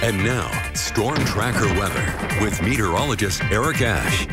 And now, Storm Tracker weather with meteorologist Eric Ash.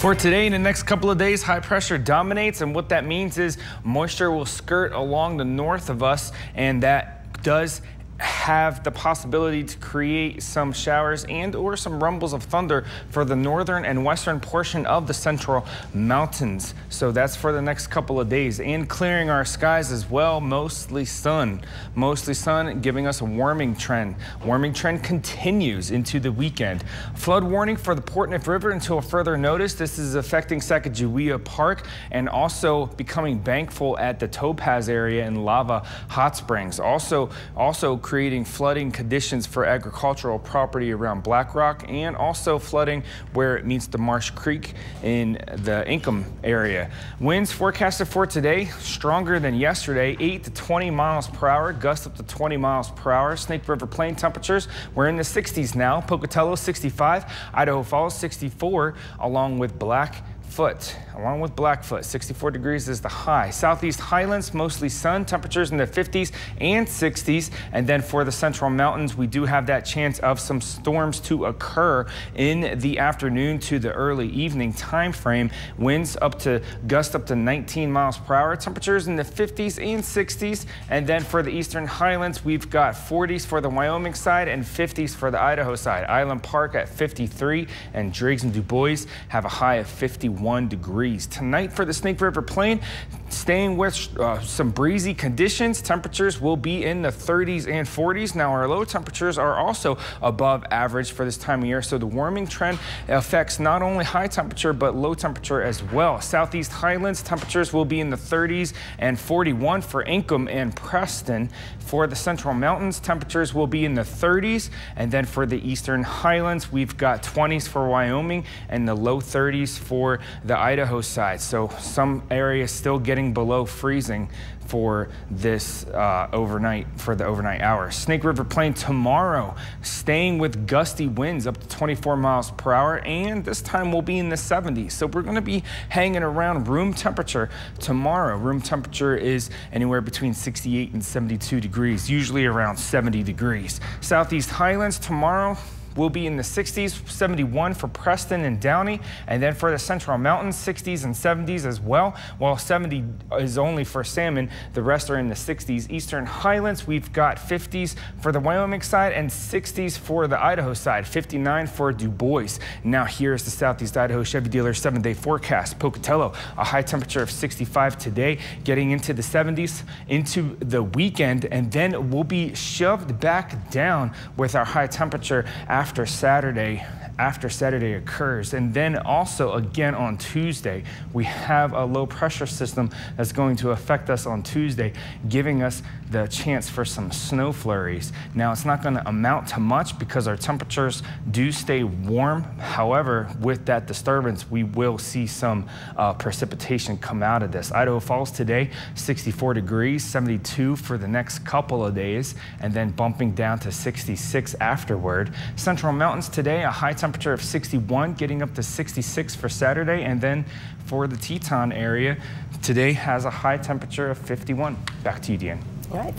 For today and the next couple of days, high pressure dominates, and what that means is moisture will skirt along the north of us, and that does have the possibility to create some showers and or some rumbles of thunder for the northern and western portion of the central mountains. So that's for the next couple of days and clearing our skies as well. Mostly sun, mostly sun giving us a warming trend. Warming trend continues into the weekend. Flood warning for the Portneuf River until further notice. This is affecting Sacagawea Park and also becoming bankful at the Topaz area in Lava Hot Springs. Also, also creating flooding conditions for agricultural property around Black Rock and also flooding where it meets the Marsh Creek in the Inkom area. Winds forecasted for today stronger than yesterday, 8 to 20 miles per hour, gusts up to 20 miles per hour. Snake River Plain temperatures, we're in the 60s now. Pocatello 65, Idaho Falls 64, along with Black Foot, along with Blackfoot. 64 degrees is the high. Southeast Highlands, mostly sun, temperatures in the 50s and 60s. And then for the central mountains, we do have that chance of some storms to occur in the afternoon to the early evening time frame. Winds up to gust up to 19 miles per hour. Temperatures in the 50s and 60s. And then for the eastern highlands, we've got 40s for the Wyoming side and 50s for the Idaho side. Island Park at 53 and Driggs and Dubois have a high of 51 degrees. Tonight for the Snake River Plain, staying with uh, some breezy conditions. Temperatures will be in the 30s and 40s. Now our low temperatures are also above average for this time of year. So the warming trend affects not only high temperature, but low temperature as well. Southeast Highlands temperatures will be in the 30s and 41 for Inkom and Preston. For the Central Mountains, temperatures will be in the 30s. And then for the Eastern Highlands, we've got 20s for Wyoming and the low 30s for the Idaho side. So some areas still getting below freezing for this uh, overnight, for the overnight hours. Snake River Plain tomorrow, staying with gusty winds up to 24 miles per hour, and this time we'll be in the 70s. So we're going to be hanging around room temperature tomorrow. Room temperature is anywhere between 68 and 72 degrees, usually around 70 degrees. Southeast Highlands tomorrow, will be in the 60s, 71 for Preston and Downey, and then for the Central Mountains, 60s and 70s as well. While 70 is only for salmon, the rest are in the 60s. Eastern Highlands, we've got 50s for the Wyoming side and 60s for the Idaho side, 59 for Dubois. Now here's the Southeast Idaho Chevy dealer seven-day forecast. Pocatello, a high temperature of 65 today, getting into the 70s into the weekend, and then we'll be shoved back down with our high temperature after after Saturday, after Saturday occurs. And then also again on Tuesday, we have a low pressure system that's going to affect us on Tuesday, giving us the chance for some snow flurries. Now it's not going to amount to much because our temperatures do stay warm. However, with that disturbance, we will see some uh, precipitation come out of this. Idaho Falls today, 64 degrees, 72 for the next couple of days, and then bumping down to 66 afterward. Central Mountains today, a high temperature of 61, getting up to 66 for Saturday. And then for the Teton area, today has a high temperature of 51. Back to you, Deanne. All right.